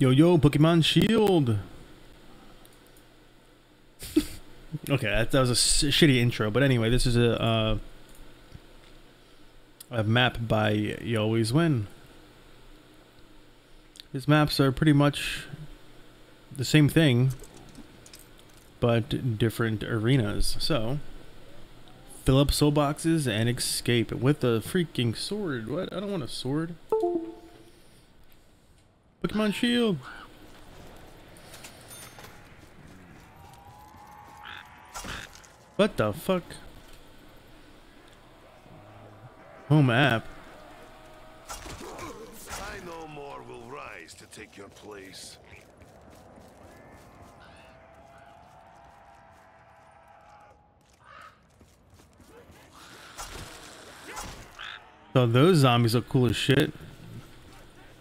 Yo yo, Pokemon Shield. okay, that, that was a shitty intro, but anyway, this is a uh, a map by You Always Win. These maps are pretty much the same thing, but different arenas. So, fill up soul boxes and escape with a freaking sword. What? I don't want a sword. Pokemon Shield. What the fuck? Home app. I no more will rise to take your place. So those zombies look cool as shit.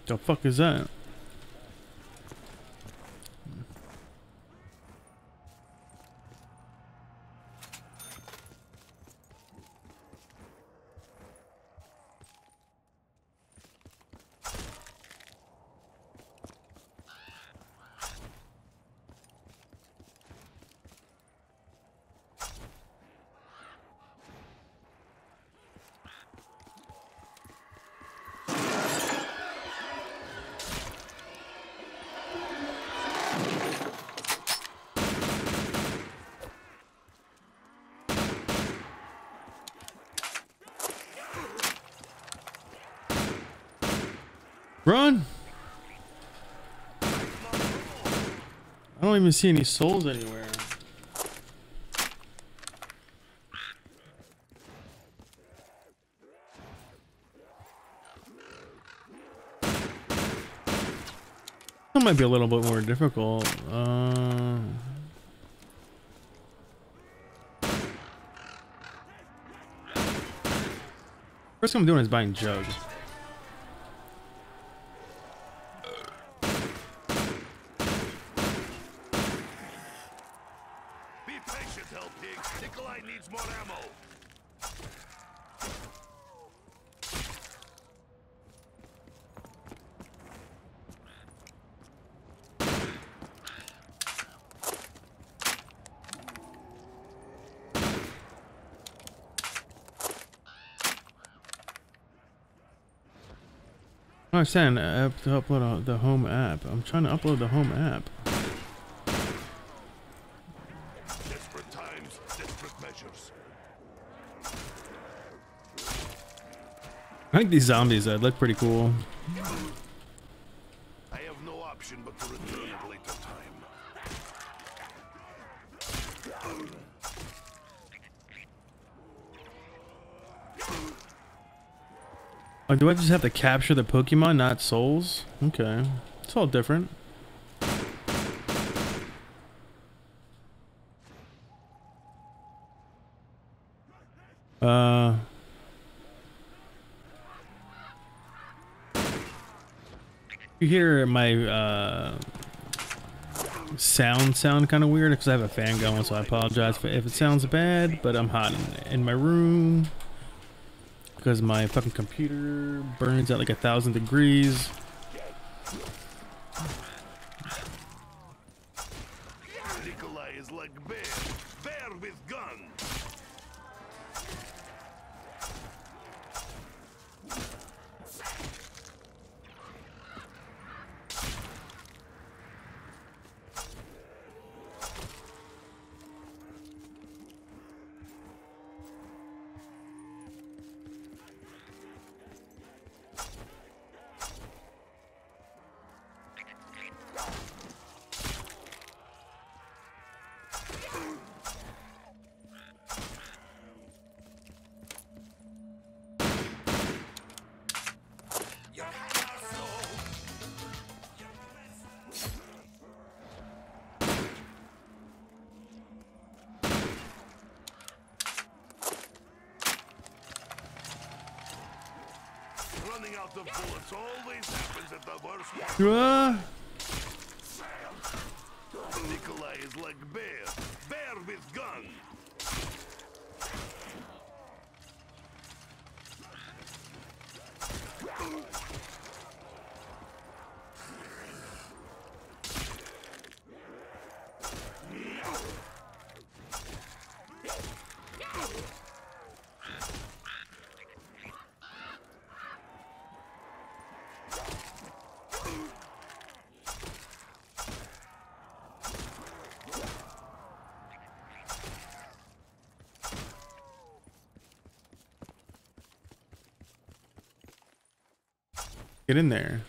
The fuck is that? Run! I don't even see any souls anywhere. That might be a little bit more difficult. Uh... First thing I'm doing is buying jugs. Be patient, Hell Pig. Nikolai needs more ammo. I understand. I have to upload the home app. I'm trying to upload the home app. Desperate times, desperate measures. I think these zombies uh, look pretty cool. I have no option but to return at a later time. Oh, do I just have to capture the Pokemon, not souls? Okay. It's all different. Uh... You hear my, uh... Sound sound kind of weird because I have a fan going, so I apologize if it sounds bad, but I'm hot in, in my room because my fucking computer burns at like a thousand degrees. Running out of bullets always happens at the worst moment. Nikolai is like bear. Bear with gun. Get in there.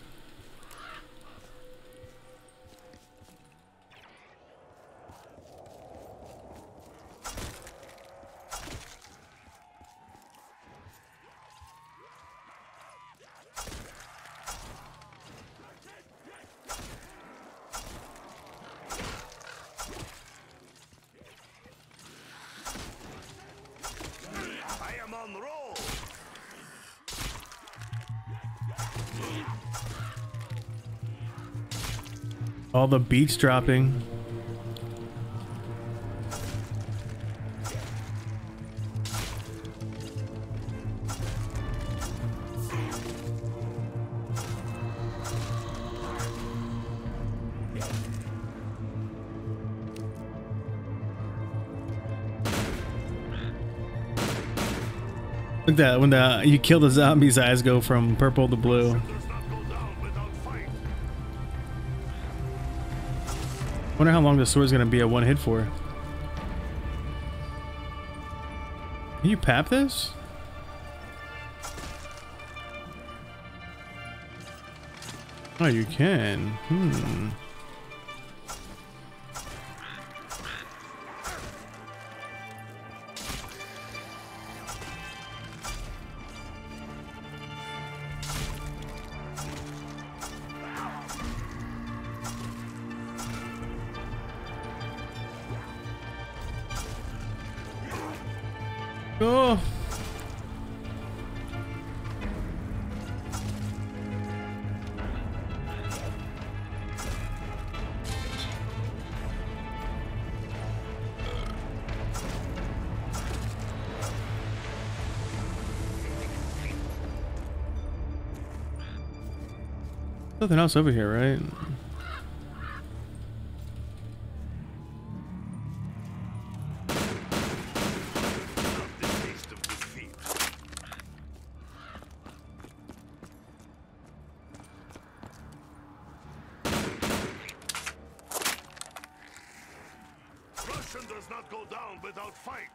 I am on the roll. All the beats dropping. Look at that when the you kill the zombies eyes go from purple to blue. Wonder how long the sword's gonna be a one hit for. Can you pap this? Oh, you can. Hmm. Nothing else over here, right? The taste of defeat. Russian does not go down without fight.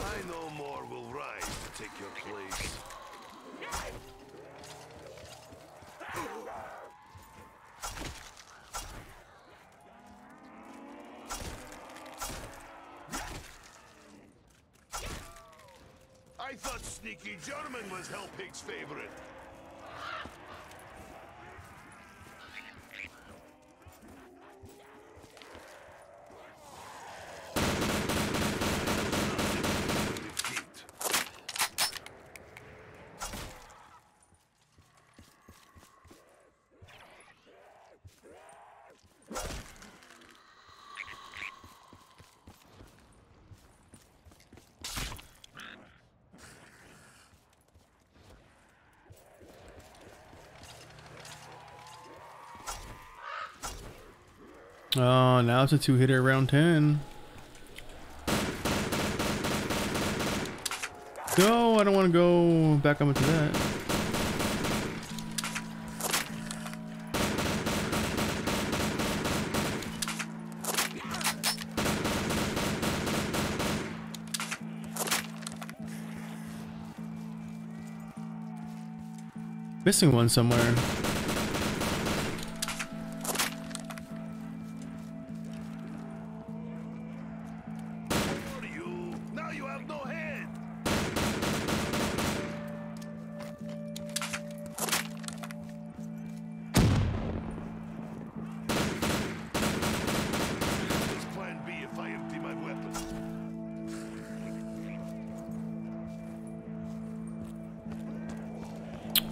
I no more will rise to take your place. I thought Sneaky German was Hellpig's favorite. Oh, now it's a two hitter round 10. No, I don't want to go back up into that. Missing one somewhere.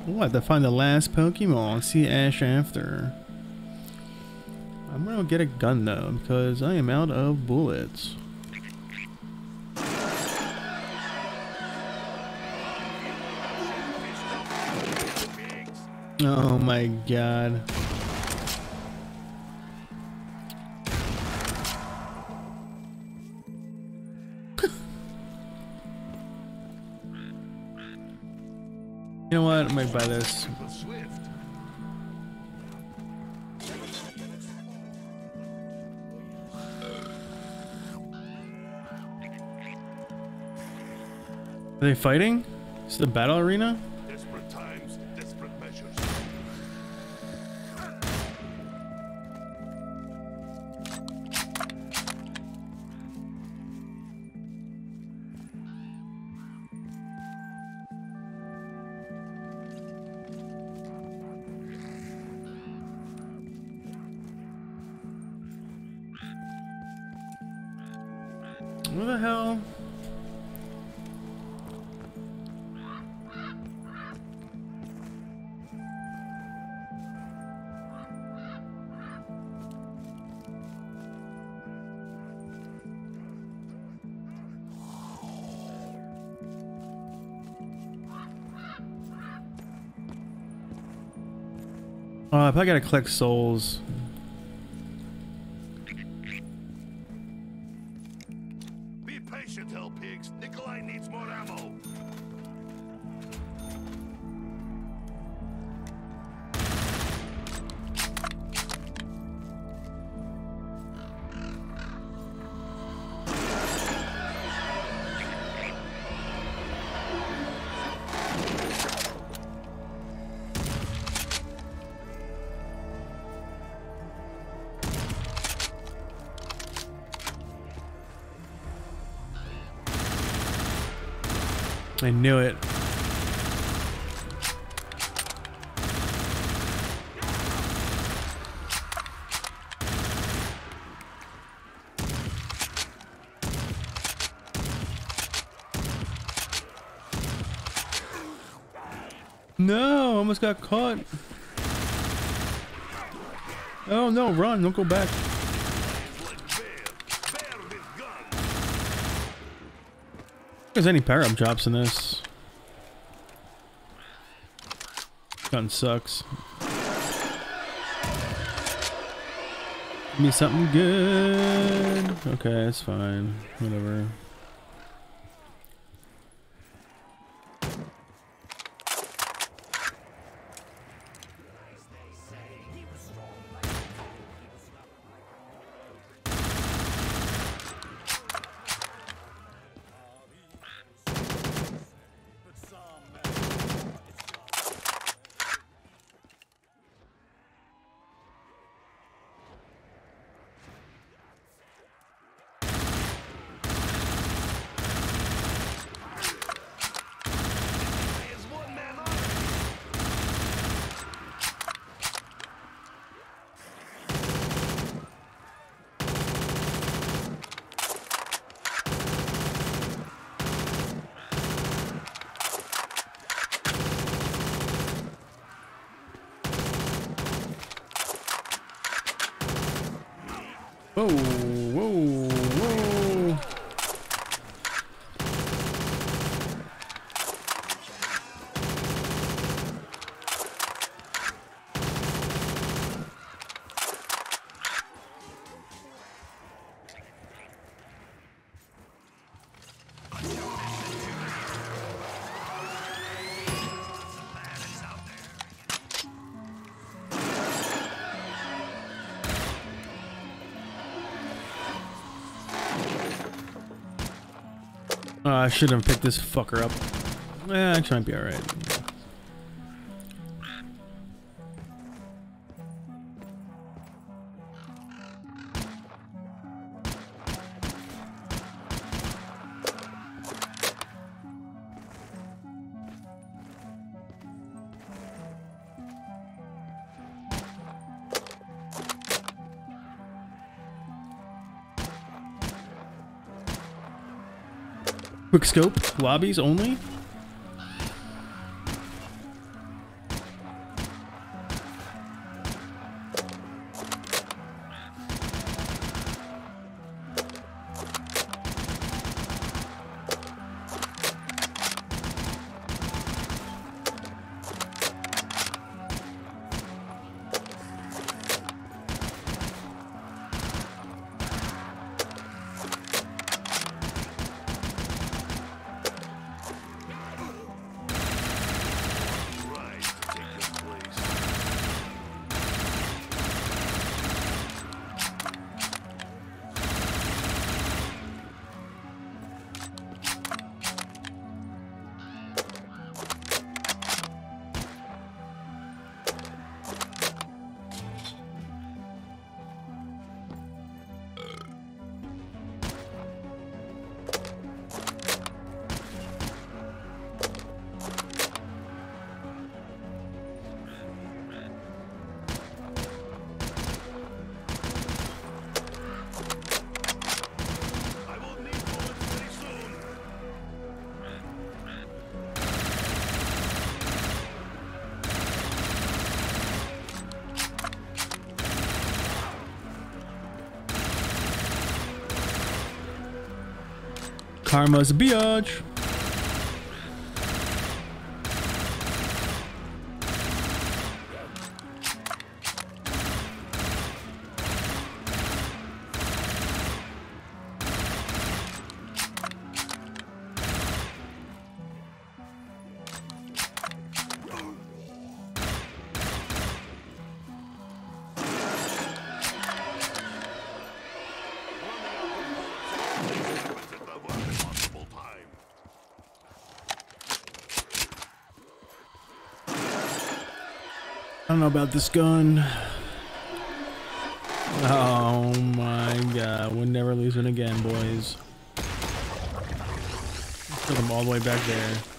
I have to find the last Pokemon. See Ash after. I'm gonna get a gun though, because I am out of bullets. Oh my god. You know what? I might buy this. Are they fighting? Is the battle arena? What the hell? Oh, I probably gotta collect souls. I knew it. No, almost got caught. Oh no, run, don't go back. It's like bear. Bear with gun. There's any power up drops in this. Gun sucks. Give me something good. Okay, it's fine. Whatever. Whoa, I should have picked this fucker up. Eh, actually might be alright. Quick scope, lobbies only? Karma's biatch. This gun. Oh my god, we're never losing again, boys. Put them all the way back there.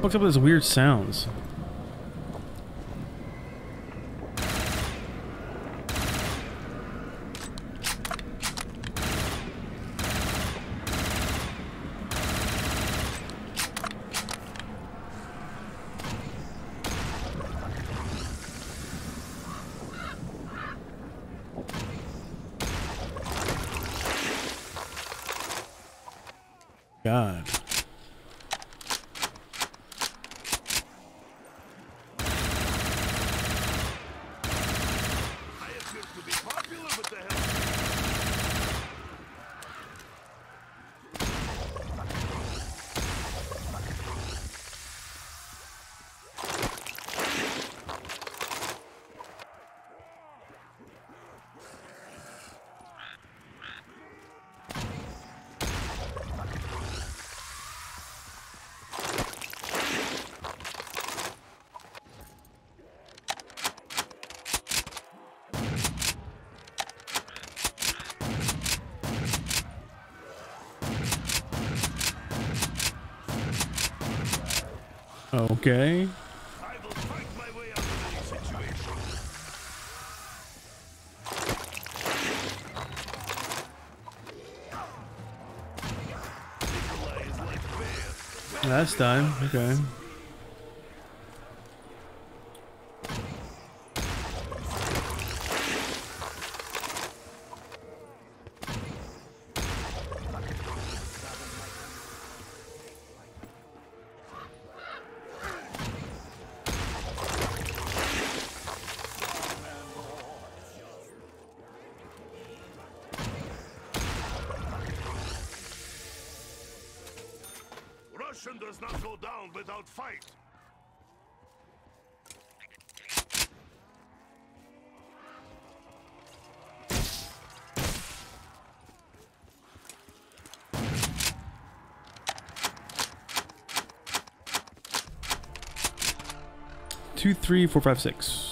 What's up with those weird sounds? God. I appear to be popular with the help. Okay. I will fight my way out of any situation. Nikolai is like bear. Last time. Okay. Does not go down without fight. Two, three, four, five, six.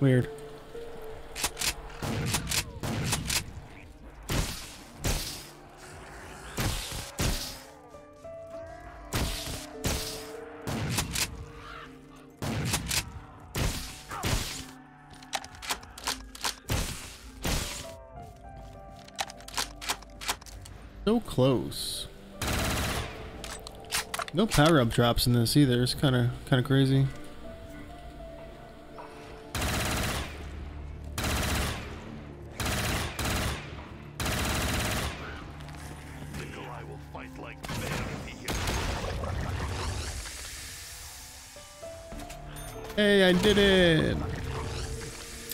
Weird. So close. No power up drops in this either. It's kind of kind of crazy.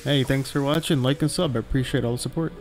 Hey, thanks for watching. Like and sub. I appreciate all the support.